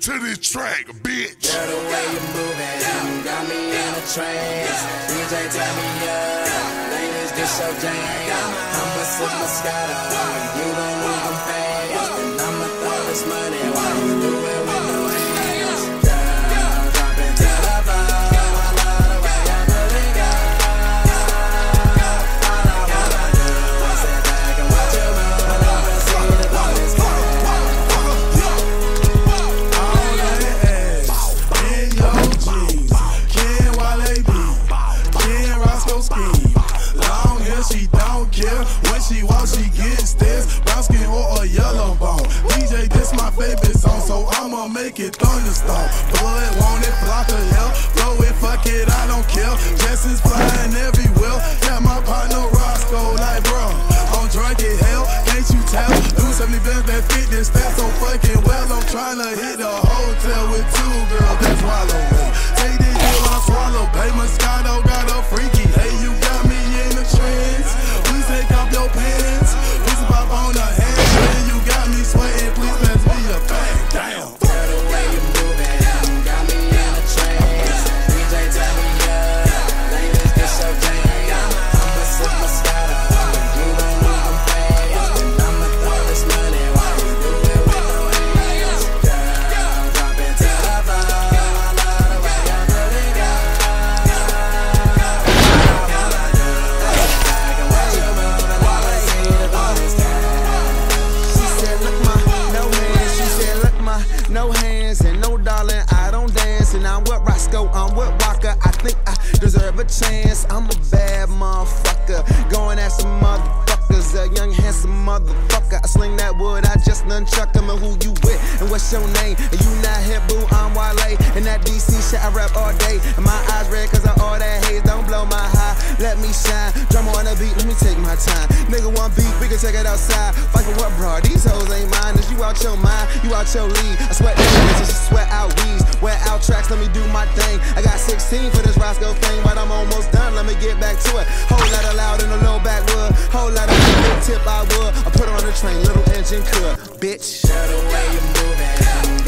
to this track, bitch. Girl, the way you moving got me in a trance. DJ, tell me up. Ladies, jam. Sip Moscato. When she walks, she gets stares. Brown skin or a yellow bone. DJ, this my favorite song, so I'ma make it thunderstorm. Blood, want it, block of hell. Blow it, fuck it, I don't care. Jessens flying everywhere. Yeah, my partner Roscoe, like, bro, I'm drunk as hell. Can't you tell? Do 70 bands that fit this stat so fucking well. I'm tryna hit a hotel with two girls that swallow a chance. I'm a bad motherfucker. Going at some motherfuckers. A young handsome motherfucker. I sling that wood. I just nunchuck him. And who you with? And what's your name? And you not hip boo. I'm Wale. And that DC shit I rap all day. And my eyes red cause of all that haze. Don't blow my high. Let me shine. Drum on the beat. Let me take my time. Nigga one beat. We can take it outside. Fight what, bro? These hoes ain't mine. Is you out your mind? You out your league. I sweat the bitches. Sweat out weeds. Wear out tracks. Let me do my thing. I got 16 for this Roscoe thing. But I'm almost done. Me get back to it. Whole lot of loud in the low backwood. Whole lot of tip I would. I put her on the train. Little engine could. Bitch. The way you moving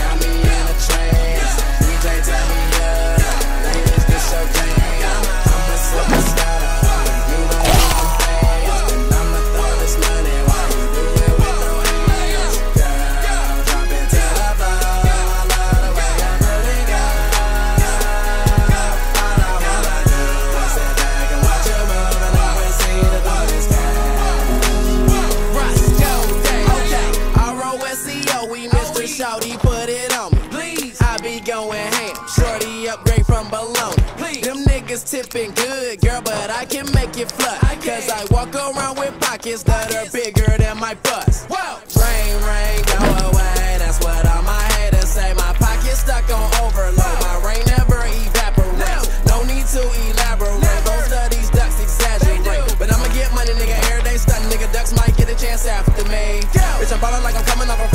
it on me. Please, I be going ham. Shorty upgrade from Baloney. Please, them niggas tipping good, girl, but I can make it flood. Cause I walk around with pockets that are bigger than my butt. Whoa, rain, rain, go away. That's what all my haters say. My pockets stuck on overload. My rain never evaporates. No need to elaborate. Most of these ducks exaggerate. But I'ma get money, nigga. Every day stunt, nigga. Ducks might get a chance after me. Bitch, I'm ballin' like I'm coming off a